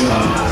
Wow.